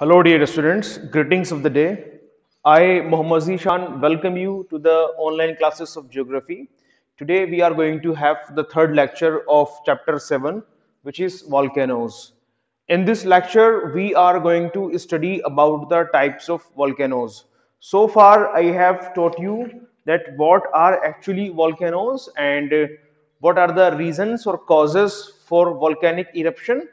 Hello, dear students. Greetings of the day. I, Muhammad Zishan, welcome you to the online classes of geography. Today, we are going to have the third lecture of chapter 7, which is volcanoes. In this lecture, we are going to study about the types of volcanoes. So far, I have taught you that what are actually volcanoes and what are the reasons or causes for volcanic eruption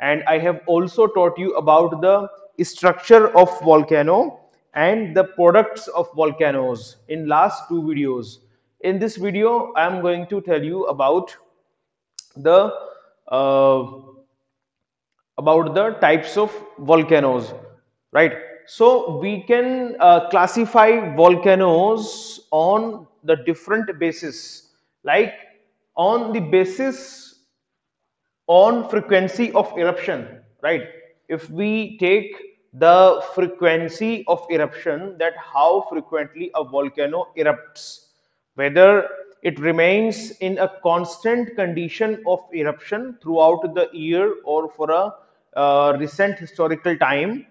and I have also taught you about the structure of volcano and the products of volcanoes in last two videos. In this video, I am going to tell you about the uh, about the types of volcanoes, right? So we can uh, classify volcanoes on the different basis, like on the basis on frequency of eruption right if we take the frequency of eruption that how frequently a volcano erupts whether it remains in a constant condition of eruption throughout the year or for a uh, recent historical time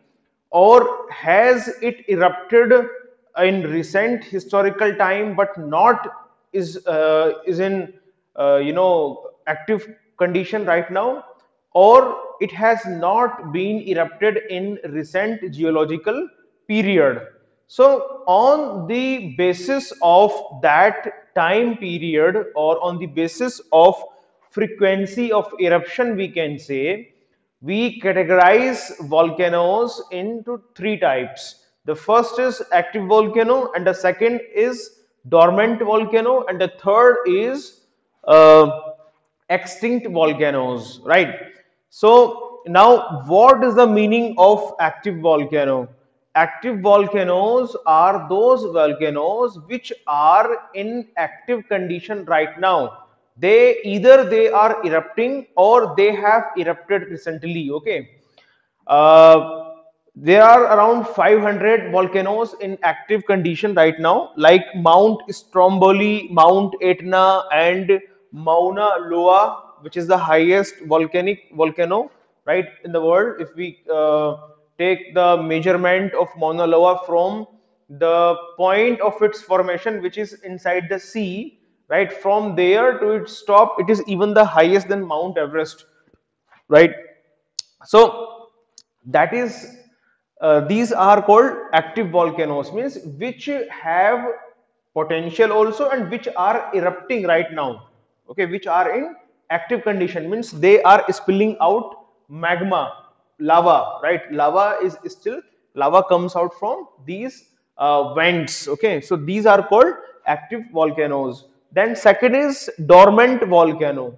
or has it erupted in recent historical time but not is uh, is in uh, you know active condition right now or it has not been erupted in recent geological period. So on the basis of that time period or on the basis of frequency of eruption we can say we categorize volcanoes into three types. The first is active volcano and the second is dormant volcano and the third is uh, extinct volcanoes right so now what is the meaning of active volcano? Active volcanoes are those volcanoes which are in active condition right now. They either they are erupting or they have erupted recently okay? Uh, there are around 500 volcanoes in active condition right now like mount stromboli mount etna and mauna loa which is the highest volcanic volcano right in the world. If we uh, take the measurement of mauna loa from the point of its formation which is inside the sea right from there to its top it is even the highest than mount everest right? So that is uh, these are called active volcanoes means which have potential also and which are erupting right now okay which are in active condition means they are spilling out magma lava right? Lava is still lava comes out from these uh, vents okay? So these are called active volcanoes. Then second is dormant volcano.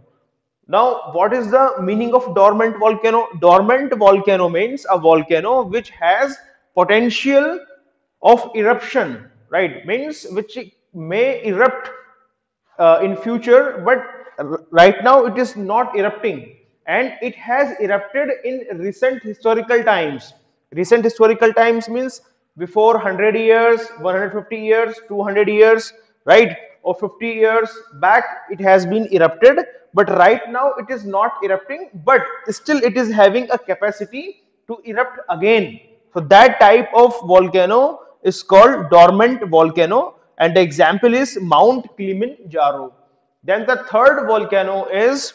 Now what is the meaning of dormant volcano? Dormant volcano means a volcano which has potential of eruption right? Means which may erupt uh, in future but right now it is not erupting. And it has erupted in recent historical times. Recent historical times means before 100 years 150 years 200 years right? Or 50 years back it has been erupted. But right now it is not erupting but still it is having a capacity to erupt again. So that type of volcano is called dormant volcano and the example is mount kilimanjaro. Then the third volcano is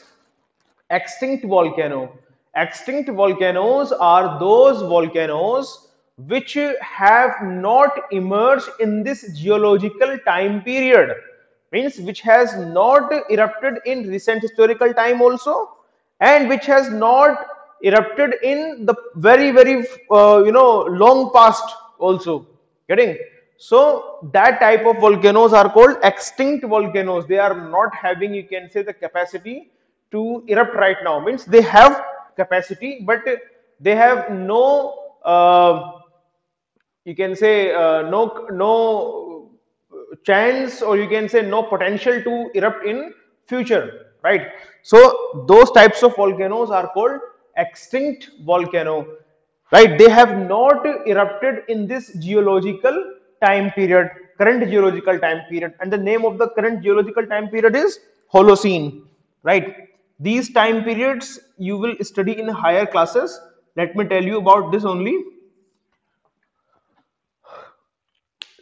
extinct volcano. Extinct volcanoes are those volcanoes which have not emerged in this geological time period. Means which has not erupted in recent historical time also and which has not erupted in the very very uh, you know long past also. Getting so that type of volcanoes are called extinct volcanoes. They are not having, you can say, the capacity to erupt right now. Means they have capacity, but they have no, uh, you can say, uh, no, no chance, or you can say, no potential to erupt in future, right? So those types of volcanoes are called extinct volcano, right? They have not erupted in this geological time period, current geological time period, and the name of the current geological time period is Holocene, right? These time periods you will study in higher classes. Let me tell you about this only.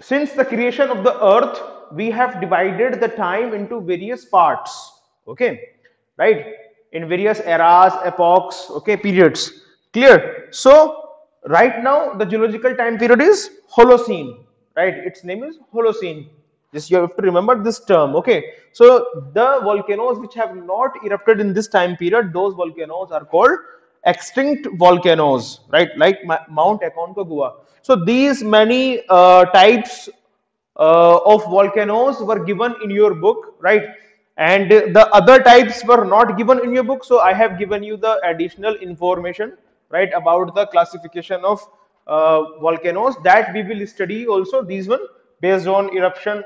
Since the creation of the earth, we have divided the time into various parts, okay, right? In various eras, epochs, okay, periods. Clear? So, right now the geological time period is Holocene right? Its name is holocene. Just you have to remember this term okay? So the volcanoes which have not erupted in this time period those volcanoes are called extinct volcanoes right? Like mount aconcagua. So these many uh, types uh, of volcanoes were given in your book, right? And the other types were not given in your book. So I have given you the additional information, right, about the classification of volcanoes that we will study also these one based on eruption,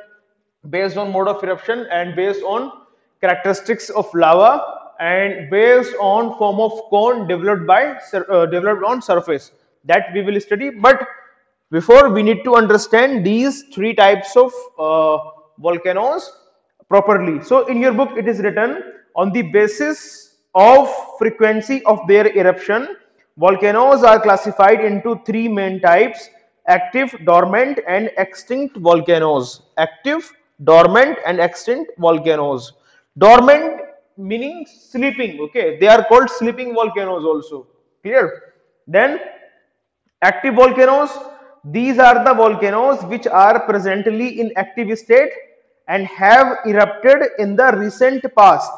based on mode of eruption and based on characteristics of lava and based on form of cone developed by uh, developed on surface that we will study but before we need to understand these three types of uh, volcanoes properly. So in your book it is written on the basis of frequency of their eruption volcanoes are classified into three main types active, dormant and extinct volcanoes. Active, dormant and extinct volcanoes. Dormant meaning sleeping okay they are called sleeping volcanoes also clear then active volcanoes these are the volcanoes which are presently in active state and have erupted in the recent past.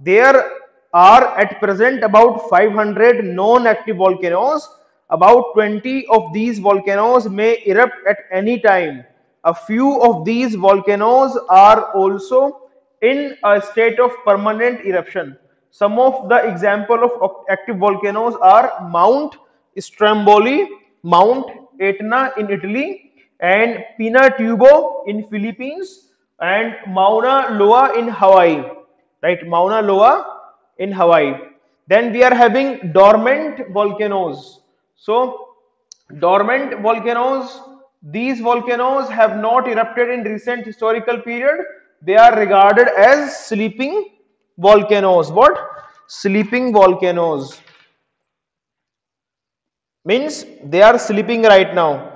There are at present about 500 known active volcanoes. About 20 of these volcanoes may erupt at any time. A few of these volcanoes are also in a state of permanent eruption. Some of the example of active volcanoes are Mount Stromboli, Mount Etna in Italy and Pinatubo in Philippines and Mauna Loa in Hawaii right Mauna Loa in Hawaii. Then we are having dormant volcanoes. So dormant volcanoes these volcanoes have not erupted in recent historical period. They are regarded as sleeping volcanoes. What? Sleeping volcanoes. Means they are sleeping right now.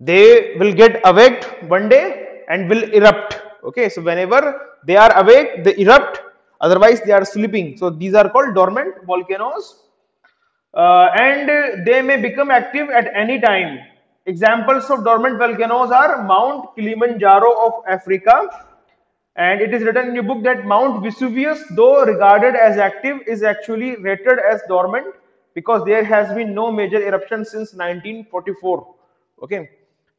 They will get awake one day and will erupt. Okay so whenever they are awake they erupt otherwise they are sleeping. So these are called dormant volcanoes. Uh, and they may become active at any time. Examples of dormant volcanoes are mount kilimanjaro of africa. And it is written in your book that mount vesuvius though regarded as active is actually rated as dormant because there has been no major eruption since 1944 okay.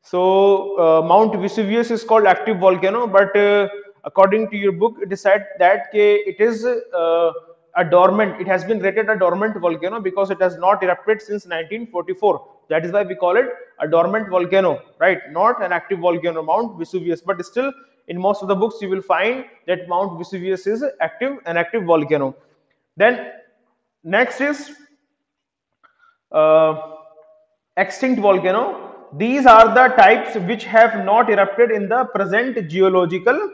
So uh, mount vesuvius is called active volcano but uh, according to your book it is said that it is uh, a dormant it has been rated a dormant volcano because it has not erupted since 1944 that is why we call it a dormant volcano right? Not an active volcano mount vesuvius. But still in most of the books you will find that mount vesuvius is active an active volcano. Then next is uh, extinct volcano. These are the types which have not erupted in the present geological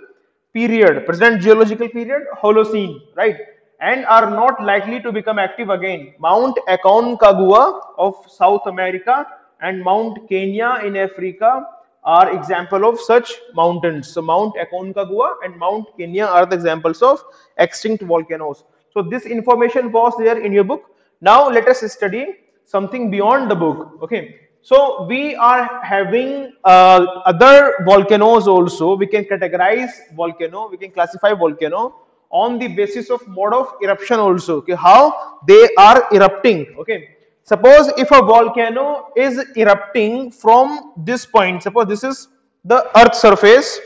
period, present geological period, Holocene, right? And are not likely to become active again. Mount Aconcagua of South America and Mount Kenya in Africa are example of such mountains. So Mount Aconcagua and Mount Kenya are the examples of extinct volcanoes. So this information was there in your book. Now let us study something beyond the book okay so we are having uh, other volcanoes also. We can categorize volcano we can classify volcano on the basis of mode of eruption also okay how they are erupting okay. Suppose if a volcano is erupting from this point suppose this is the earth surface.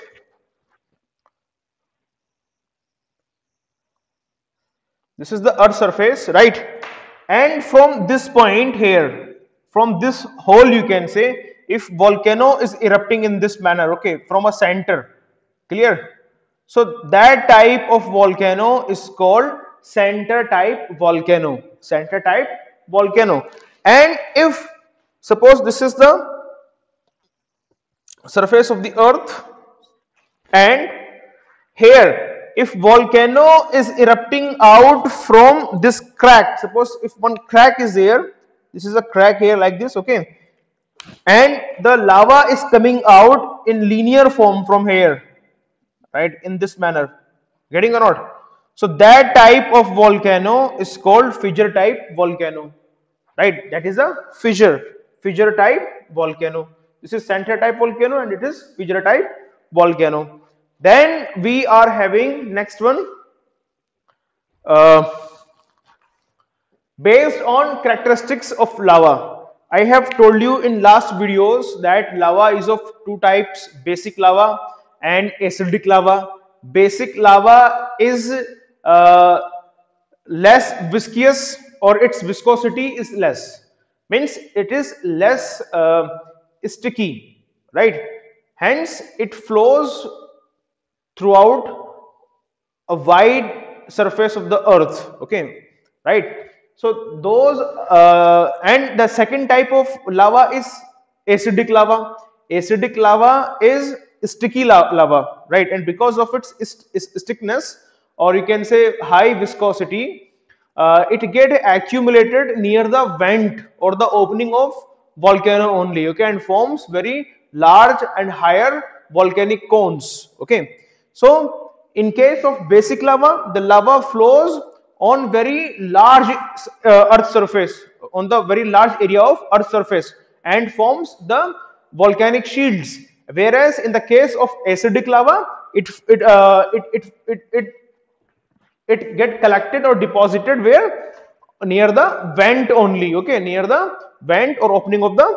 This is the earth surface right? And from this point here from this hole you can say if volcano is erupting in this manner okay from a center clear? So that type of volcano is called center type volcano center type volcano. And if suppose this is the surface of the earth and here if volcano is erupting out from this crack suppose if one crack is there this is a crack here like this okay? And the lava is coming out in linear form from here right in this manner. Getting or not? So that type of volcano is called fissure type volcano right? That is a fissure fissure type volcano. This is center type volcano and it is fissure type volcano. Then we are having next one uh, based on characteristics of lava i have told you in last videos that lava is of two types basic lava and acidic lava. Basic lava is uh, less viscous or its viscosity is less. Means it is less uh, sticky right? Hence it flows throughout a wide surface of the earth okay? Right so those uh, and the second type of lava is acidic lava. Acidic lava is sticky lava right? And because of its stickness or you can say high viscosity uh, it get accumulated near the vent or the opening of volcano only okay? And forms very large and higher volcanic cones okay? So in case of basic lava the lava flows on very large uh, earth surface on the very large area of earth surface and forms the volcanic shields. Whereas in the case of acidic lava it it uh, it, it, it, it it get collected or deposited where? Near the vent only okay? Near the vent or opening of the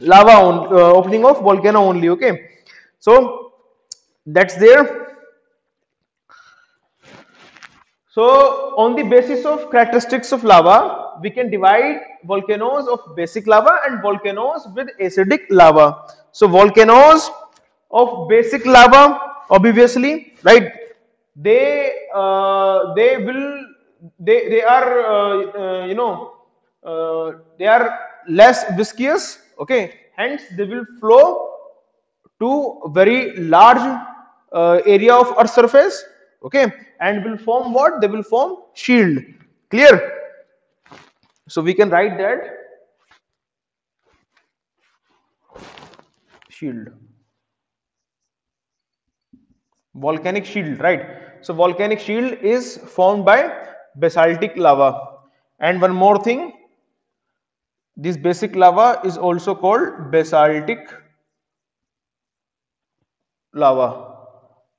lava on, uh, opening of volcano only okay? So that's there so on the basis of characteristics of lava we can divide volcanoes of basic lava and volcanoes with acidic lava. So volcanoes of basic lava obviously right they uh, they will they they are uh, uh, you know uh, they are less viscous okay. Hence they will flow to very large uh, area of earth surface okay? And will form what? They will form shield. Clear? So we can write that shield. Volcanic shield right? So volcanic shield is formed by basaltic lava. And one more thing. This basic lava is also called basaltic lava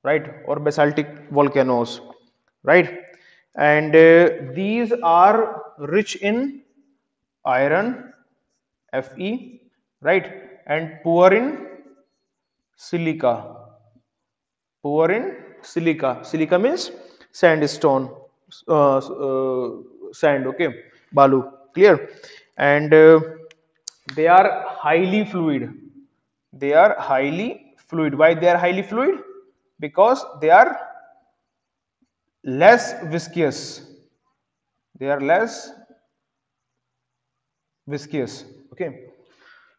right? Or basaltic volcanoes right? And uh, these are rich in iron fe right? And poor in silica. Poor in silica. Silica means sandstone uh, uh, sand okay? Balu clear? And uh, they are highly fluid. They are highly fluid. Why they are highly fluid because they are less viscous. They are less viscous. Okay.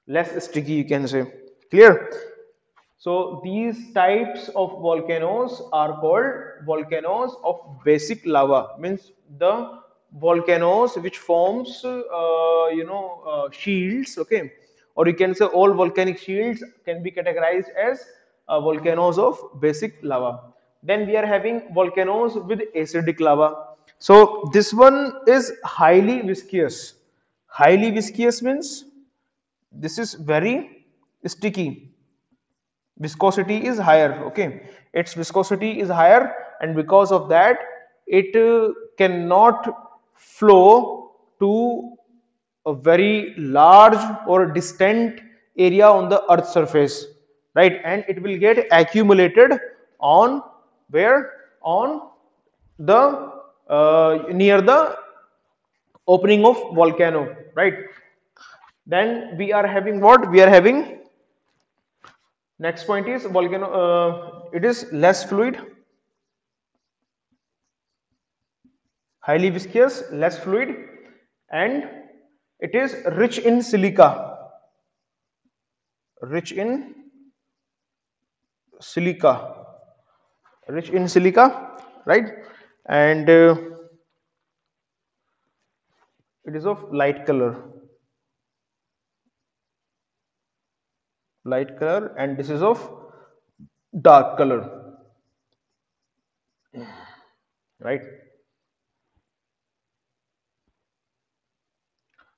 Less sticky you can say. Clear? So these types of volcanoes are called volcanoes of basic lava. Means the volcanoes which forms uh, you know uh, shields okay? Or you can say all volcanic shields can be categorized as uh, volcanoes of basic lava. Then we are having volcanoes with acidic lava. So this one is highly viscous. Highly viscous means this is very sticky. Viscosity is higher okay? Its viscosity is higher and because of that it uh, cannot flow to a very large or distant area on the earth surface right? And it will get accumulated on where? On the uh, near the opening of volcano right? Then we are having what? We are having Next point is volcano, uh, it is less fluid, highly viscous, less fluid and it is rich in silica, rich in silica, rich in silica, right? And uh, it is of light color. light color and this is of dark color right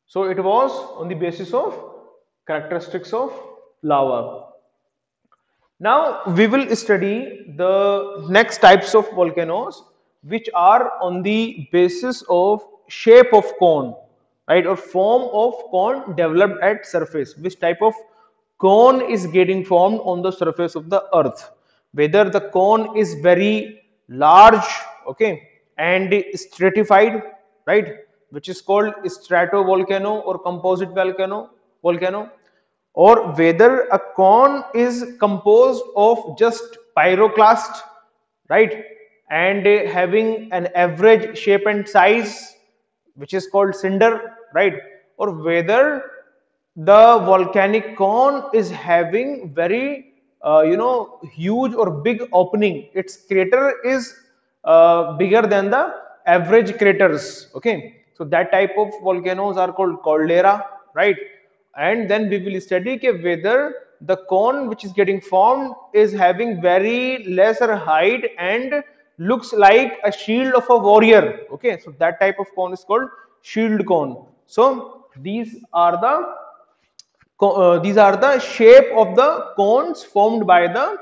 so it was on the basis of characteristics of lava now we will study the next types of volcanoes which are on the basis of shape of cone right or form of cone developed at surface which type of cone is getting formed on the surface of the earth. Whether the cone is very large okay and stratified right which is called stratovolcano or composite volcano volcano or whether a cone is composed of just pyroclast right? And having an average shape and size which is called cinder right? Or whether the volcanic cone is having very uh, you know huge or big opening. Its crater is uh, bigger than the average craters okay? So that type of volcanoes are called caldera right and then we will study whether the cone which is getting formed is having very lesser height and looks like a shield of a warrior. Okay so that type of cone is called shield cone so these are the uh, these are the shape of the cones formed by the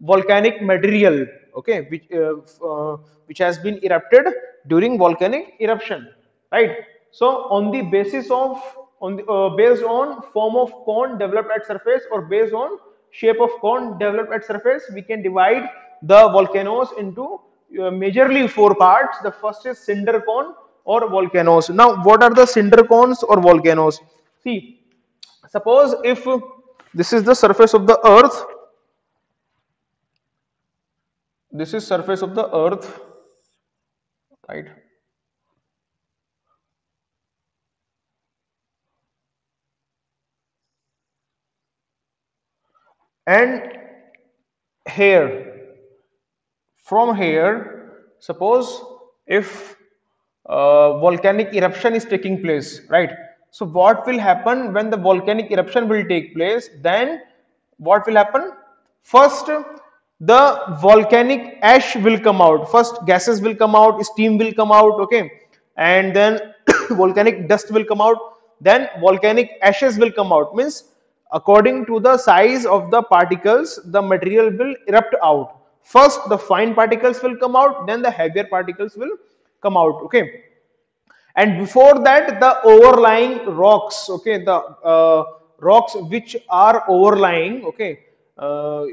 volcanic material okay which uh, uh, which has been erupted during volcanic eruption right? So on the basis of on the, uh, based on form of cone developed at surface or based on shape of cone developed at surface we can divide the volcanoes into uh, majorly four parts. The first is cinder cone or volcanoes. Now what are the cinder cones or volcanoes? See Suppose if this is the surface of the earth, this is surface of the earth, right? And here, from here, suppose if uh, volcanic eruption is taking place, right? So what will happen when the volcanic eruption will take place? Then what will happen? First, the volcanic ash will come out. First, gases will come out, steam will come out, okay, and then volcanic dust will come out. Then volcanic ashes will come out. Means according to the size of the particles, the material will erupt out. First, the fine particles will come out. Then the heavier particles will come out. Okay and before that the overlying rocks okay the uh, rocks which are overlying okay uh,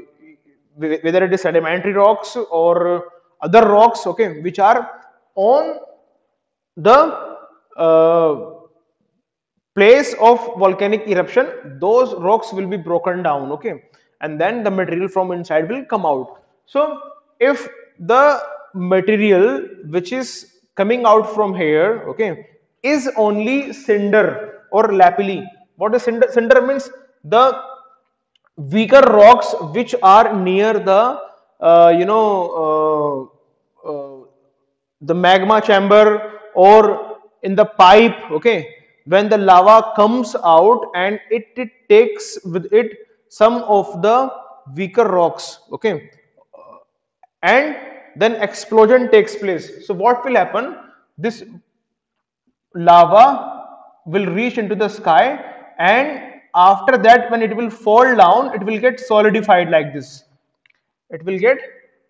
whether it is sedimentary rocks or other rocks okay which are on the uh, place of volcanic eruption those rocks will be broken down okay? And then the material from inside will come out. So if the material which is coming out from here okay is only cinder or lapilli what is cinder? Cinder means the weaker rocks which are near the uh, you know uh, uh, the magma chamber or in the pipe okay when the lava comes out and it, it takes with it some of the weaker rocks okay and then explosion takes place. So what will happen? This lava will reach into the sky and after that when it will fall down it will get solidified like this it will get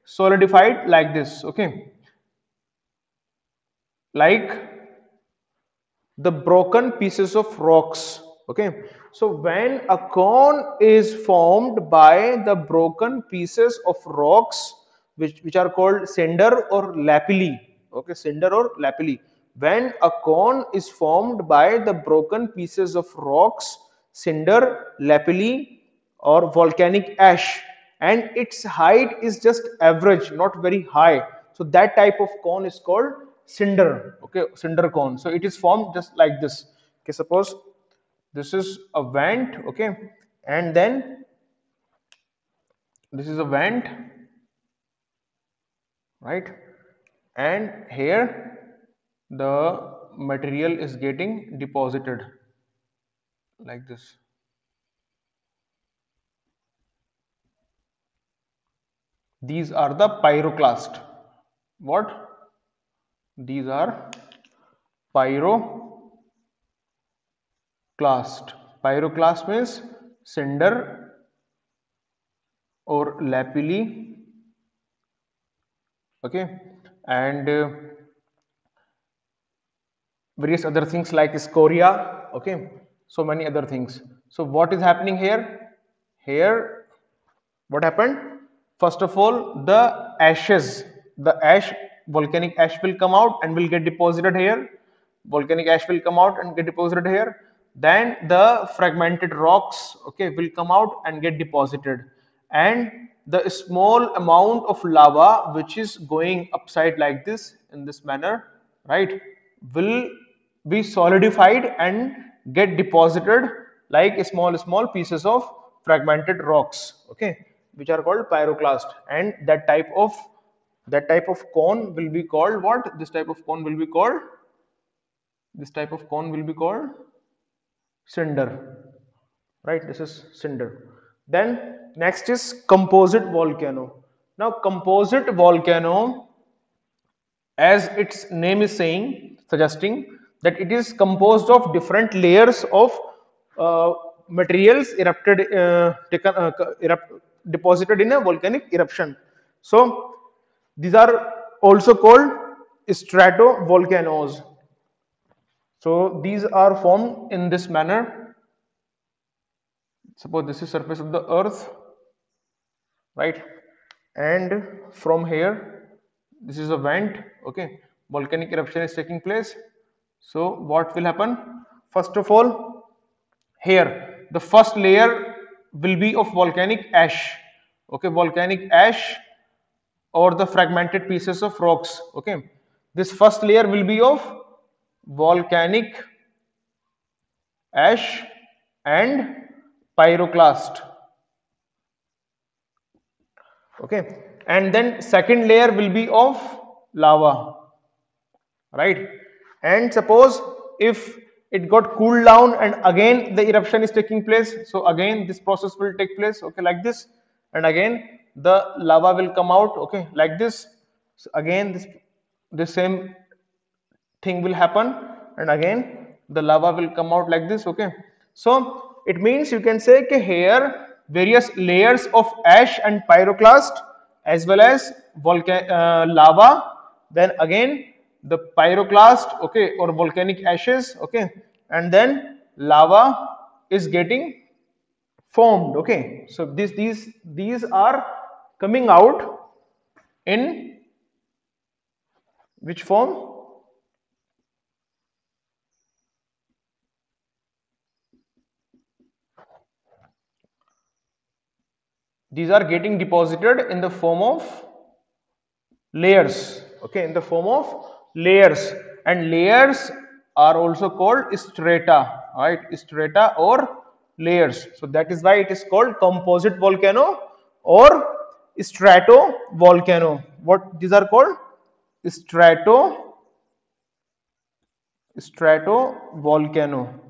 solidified like this okay like the broken pieces of rocks okay so when a cone is formed by the broken pieces of rocks which, which are called cinder or lapilli. Okay, cinder or lapilli. When a cone is formed by the broken pieces of rocks, cinder, lapilli or volcanic ash and its height is just average, not very high. So that type of cone is called cinder. Okay cinder cone. So it is formed just like this. Okay suppose this is a vent okay and then this is a vent right and here the material is getting deposited like this. These are the pyroclast. What? These are pyroclast. Pyroclast means cinder or lapilli. Okay? And uh, various other things like scoria. Okay? So many other things. So what is happening here? Here what happened? First of all the ashes. The ash volcanic ash will come out and will get deposited here. Volcanic ash will come out and get deposited here. Then the fragmented rocks okay will come out and get deposited. And the small amount of lava which is going upside like this in this manner right will be solidified and get deposited like small small pieces of fragmented rocks okay which are called pyroclast. And that type of that type of cone will be called what? This type of cone will be called? This type of cone will be called cinder. Right? This is cinder. Then next is composite volcano. Now composite volcano as its name is saying suggesting that it is composed of different layers of uh, materials erupted uh, taken, uh, erupt, deposited in a volcanic eruption. So these are also called stratovolcanoes. So these are formed in this manner. Suppose this is surface of the earth right? And from here this is a vent okay? Volcanic eruption is taking place. So what will happen? First of all here the first layer will be of volcanic ash okay? Volcanic ash or the fragmented pieces of rocks okay? This first layer will be of volcanic ash and pyroclast okay? And then second layer will be of lava right? And suppose if it got cooled down and again the eruption is taking place so again this process will take place okay like this. And again the lava will come out okay like this. So again this the same thing will happen and again the lava will come out like this okay. So it means you can say okay, here various layers of ash and pyroclast as well as volcanic uh, lava then again the pyroclast okay or volcanic ashes okay and then lava is getting formed okay. So these these these are coming out in which form? These are getting deposited in the form of layers. Okay in the form of layers. And layers are also called strata right? Strata or layers. So that is why it is called composite volcano or strato volcano what these are called? Strato strato volcano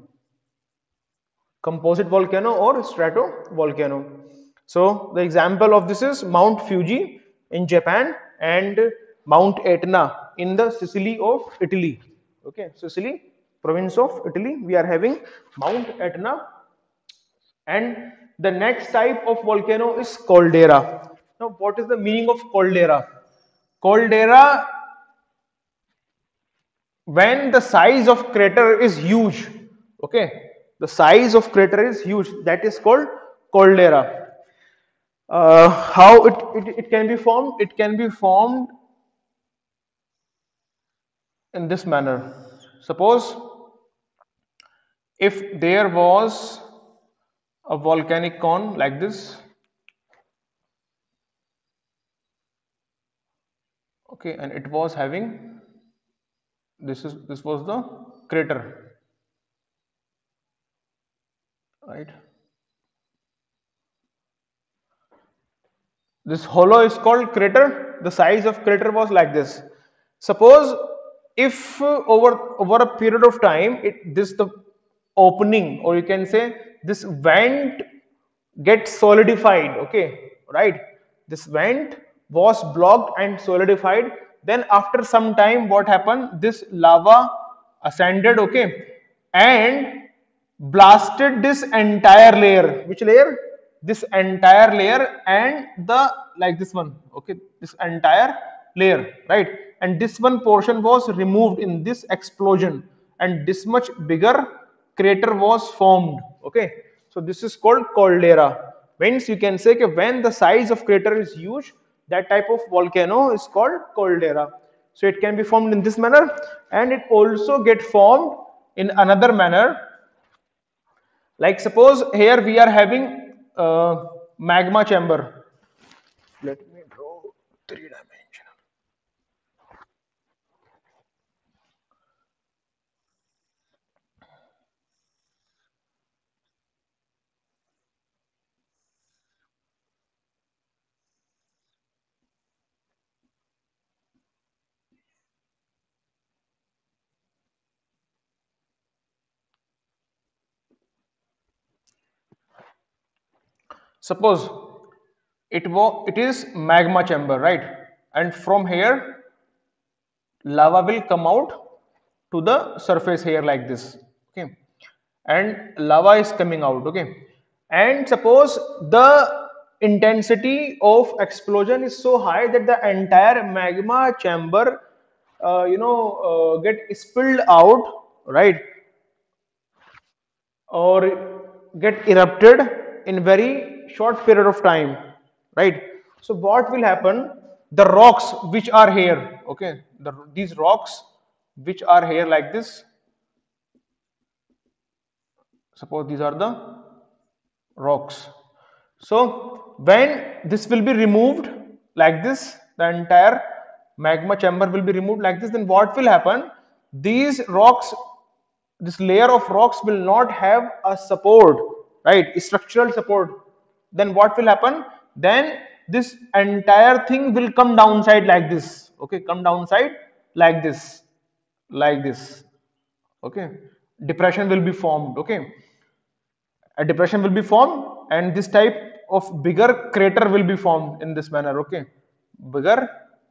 composite volcano or strato volcano so the example of this is mount fuji in japan and mount etna in the Sicily of Italy. Okay, Sicily, province of Italy, we are having Mount Etna and the next type of volcano is caldera. Now, what is the meaning of caldera? Caldera, when the size of crater is huge, okay, the size of crater is huge, that is called caldera. Uh, how it, it, it can be formed? It can be formed in this manner suppose if there was a volcanic cone like this okay and it was having this is this was the crater right? This hollow is called crater. The size of crater was like this. Suppose if uh, over over a period of time it this the opening or you can say this vent gets solidified okay right? This vent was blocked and solidified. Then after some time what happened? This lava ascended okay and blasted this entire layer. Which layer? This entire layer and the like this one okay this entire layer right? And this one portion was removed in this explosion. And this much bigger crater was formed okay? So this is called caldera. Means you can say when the size of crater is huge that type of volcano is called caldera. So it can be formed in this manner and it also get formed in another manner. Like suppose here we are having a magma chamber. Let me draw three dimensional suppose it it is magma chamber right? And from here lava will come out to the surface here like this okay? And lava is coming out okay? And suppose the intensity of explosion is so high that the entire magma chamber uh, you know uh, get spilled out right? Or get erupted in very short period of time right? So what will happen? The rocks which are here okay? The, these rocks which are here like this. Suppose these are the rocks. So when this will be removed like this the entire magma chamber will be removed like this then what will happen? These rocks this layer of rocks will not have a support right? Structural support then what will happen? Then this entire thing will come downside like this. Okay come downside like this like this. Okay depression will be formed. Okay a depression will be formed and this type of bigger crater will be formed in this manner. Okay bigger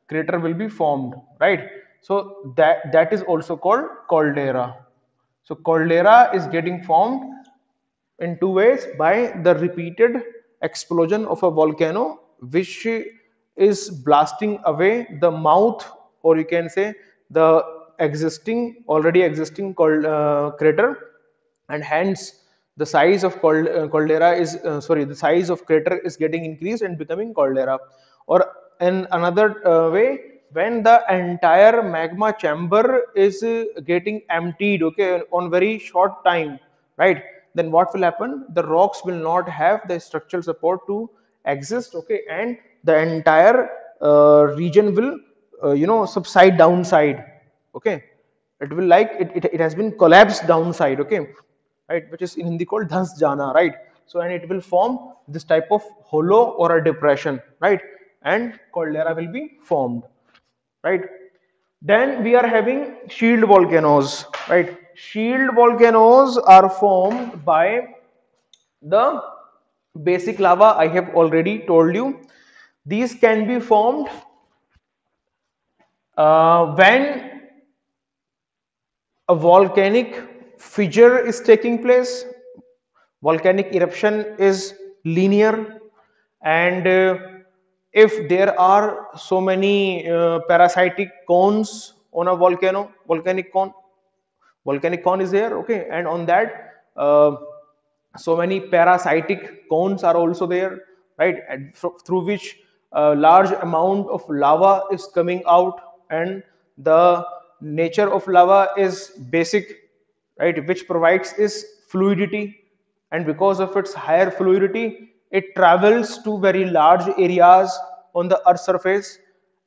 crater will be formed right? So that that is also called caldera. So caldera is getting formed in two ways by the repeated explosion of a volcano which is blasting away the mouth or you can say the existing already existing called uh, crater. And hence the size of uh, caldera is uh, sorry the size of crater is getting increased and becoming caldera. Or in another uh, way when the entire magma chamber is uh, getting emptied okay on very short time right then what will happen? The rocks will not have the structural support to exist okay? And the entire uh, region will uh, you know subside downside okay? It will like it, it, it has been collapsed downside okay? Right? Which is in hindi called dhas jana right? So and it will form this type of hollow or a depression right? And caldera will be formed right? Then we are having shield volcanoes right shield volcanoes are formed by the basic lava I have already told you. These can be formed uh, when a volcanic fissure is taking place, volcanic eruption is linear and uh, if there are so many uh, parasitic cones on a volcano, volcanic cone, volcanic cone is there okay. And on that uh, so many parasitic cones are also there right? And through which a large amount of lava is coming out and the nature of lava is basic right which provides is fluidity. And because of its higher fluidity it travels to very large areas on the earth surface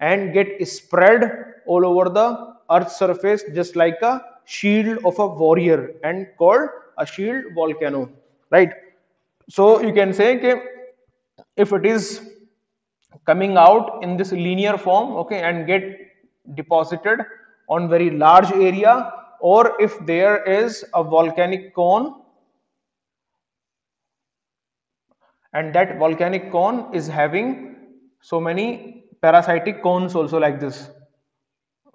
and get spread all over the earth surface just like a shield of a warrior and called a shield volcano right? So you can say okay, if it is coming out in this linear form okay and get deposited on very large area or if there is a volcanic cone and that volcanic cone is having so many parasitic cones also like this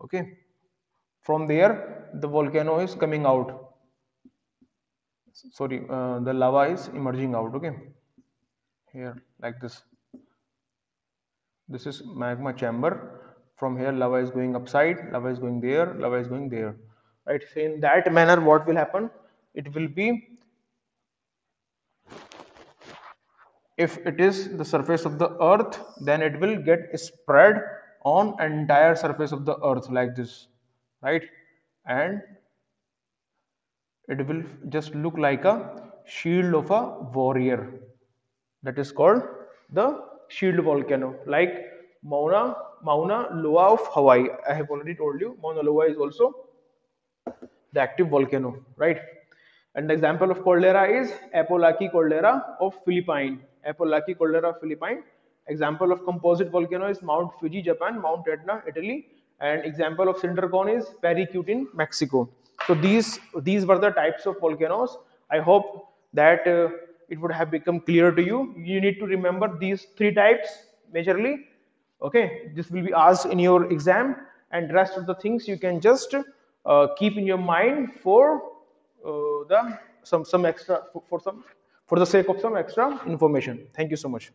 okay? From there the volcano is coming out. Sorry uh, the lava is emerging out okay? Here like this. This is magma chamber. From here lava is going upside lava is going there lava is going there. Right so in that manner what will happen? It will be if it is the surface of the earth then it will get spread on entire surface of the earth like this. Right and it will just look like a shield of a warrior. That is called the shield volcano. Like Mauna Mauna Loa of Hawaii. I have already told you Mauna Loa is also the active volcano right? And the example of caldera is Apolaki caldera of Philippine. Apolaki caldera of Philippine. Example of composite volcano is Mount Fuji, Japan, Mount Etna, Italy, and example of cinder cone is Paricutin in Mexico. So these these were the types of volcanoes. I hope that uh, it would have become clear to you. You need to remember these three types majorly. Okay, this will be asked in your exam, and rest of the things you can just uh, keep in your mind for uh, the some some extra for, for some for the sake of some extra information. Thank you so much.